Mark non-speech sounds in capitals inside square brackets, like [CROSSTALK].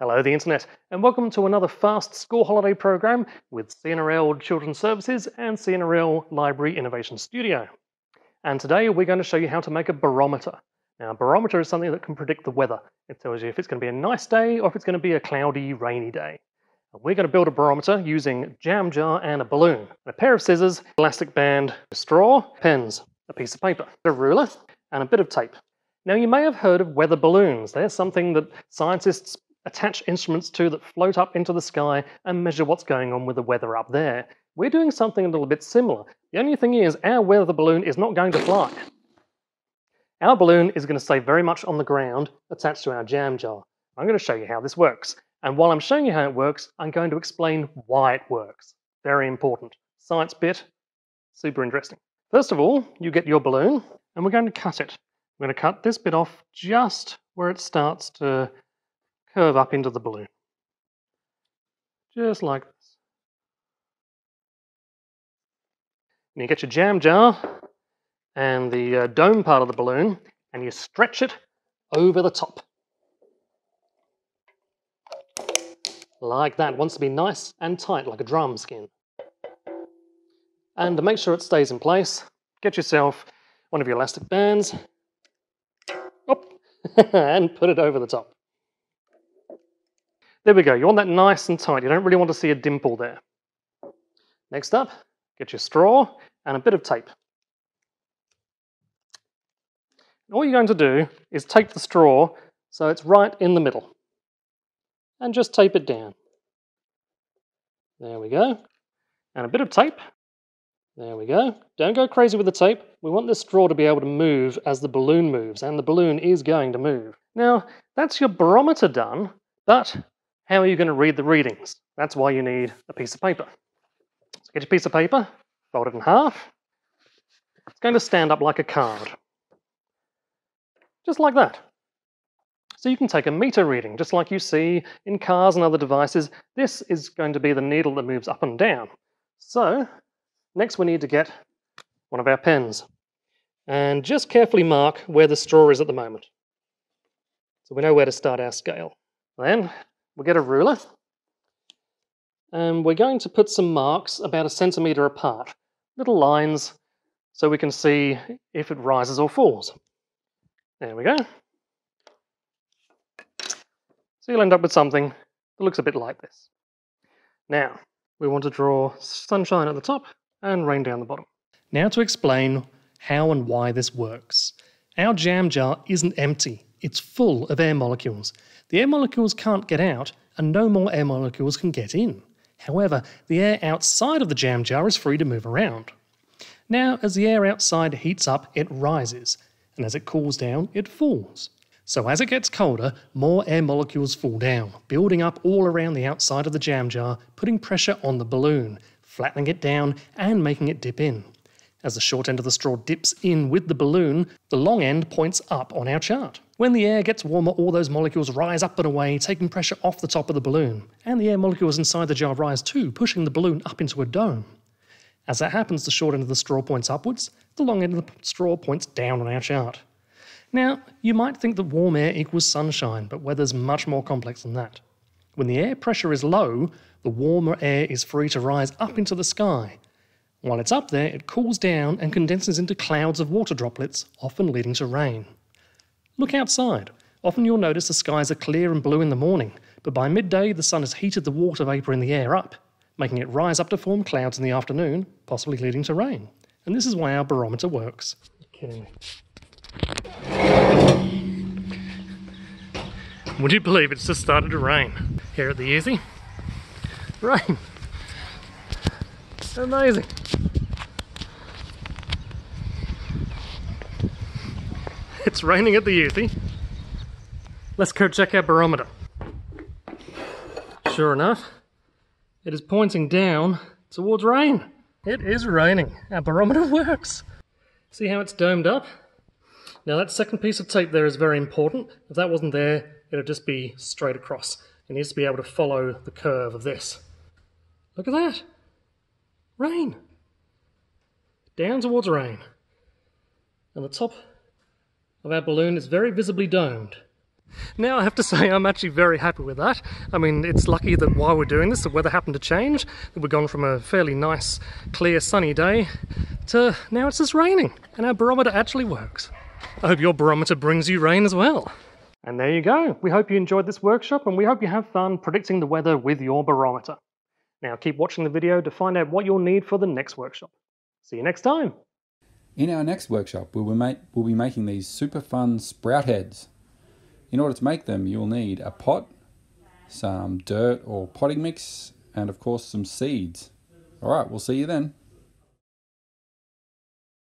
Hello, the internet, and welcome to another FAST school holiday program with CNRL Children's Services and CNRL Library Innovation Studio. And today we're going to show you how to make a barometer. Now, a barometer is something that can predict the weather. It tells you if it's going to be a nice day or if it's going to be a cloudy, rainy day. And we're going to build a barometer using jam jar and a balloon, a pair of scissors, elastic band, straw, pens, a piece of paper, a ruler, and a bit of tape. Now, you may have heard of weather balloons. They're something that scientists attach instruments to that float up into the sky and measure what's going on with the weather up there. We're doing something a little bit similar. The only thing is, our weather balloon is not going to fly. Our balloon is going to stay very much on the ground attached to our jam jar. I'm going to show you how this works. And while I'm showing you how it works, I'm going to explain why it works. Very important. Science bit, super interesting. First of all, you get your balloon and we're going to cut it. We're going to cut this bit off just where it starts to curve up into the balloon. Just like this. And you get your jam jar and the uh, dome part of the balloon and you stretch it over the top. Like that. It wants to be nice and tight like a drum skin. And to make sure it stays in place, get yourself one of your elastic bands [LAUGHS] and put it over the top. There we go. You want that nice and tight. You don't really want to see a dimple there. Next up, get your straw and a bit of tape. all you're going to do is tape the straw so it's right in the middle. And just tape it down. There we go. And a bit of tape. There we go. Don't go crazy with the tape. We want this straw to be able to move as the balloon moves, and the balloon is going to move. Now, that's your barometer done, but how are you going to read the readings? That's why you need a piece of paper. So get your piece of paper, fold it in half. It's going to stand up like a card. Just like that. So you can take a meter reading, just like you see in cars and other devices. This is going to be the needle that moves up and down. So next we need to get one of our pens. And just carefully mark where the straw is at the moment. So we know where to start our scale. Then We'll get a ruler and we're going to put some marks about a centimetre apart, little lines so we can see if it rises or falls. There we go. So you'll end up with something that looks a bit like this. Now, we want to draw sunshine at the top and rain down the bottom. Now to explain how and why this works. Our jam jar isn't empty, it's full of air molecules. The air molecules can't get out, and no more air molecules can get in. However, the air outside of the jam jar is free to move around. Now, as the air outside heats up, it rises, and as it cools down, it falls. So as it gets colder, more air molecules fall down, building up all around the outside of the jam jar, putting pressure on the balloon, flattening it down and making it dip in. As the short end of the straw dips in with the balloon, the long end points up on our chart. When the air gets warmer, all those molecules rise up and away, taking pressure off the top of the balloon. And the air molecules inside the jar rise too, pushing the balloon up into a dome. As that happens, the short end of the straw points upwards, the long end of the straw points down on our chart. Now, you might think that warm air equals sunshine, but weather's much more complex than that. When the air pressure is low, the warmer air is free to rise up into the sky, while it's up there, it cools down and condenses into clouds of water droplets, often leading to rain. Look outside. Often you'll notice the skies are clear and blue in the morning, but by midday the sun has heated the water vapour in the air up, making it rise up to form clouds in the afternoon, possibly leading to rain. And this is why our barometer works. kidding me. Would you believe it's just started to rain here at the Easy? Rain! Amazing! It's raining at the Youthy. Let's go check our barometer. Sure enough, it is pointing down towards rain. It is raining. Our barometer [LAUGHS] works. See how it's domed up? Now that second piece of tape there is very important. If that wasn't there, it'd just be straight across. It needs to be able to follow the curve of this. Look at that. Rain. Down towards rain. And the top of our balloon is very visibly domed. Now I have to say I'm actually very happy with that. I mean, it's lucky that while we're doing this, the weather happened to change. We've gone from a fairly nice, clear, sunny day to now it's just raining, and our barometer actually works. I hope your barometer brings you rain as well. And there you go. We hope you enjoyed this workshop, and we hope you have fun predicting the weather with your barometer. Now keep watching the video to find out what you'll need for the next workshop. See you next time. In our next workshop, we will make, we'll be making these super fun sprout heads. In order to make them, you'll need a pot, some dirt or potting mix, and of course some seeds. Alright, we'll see you then.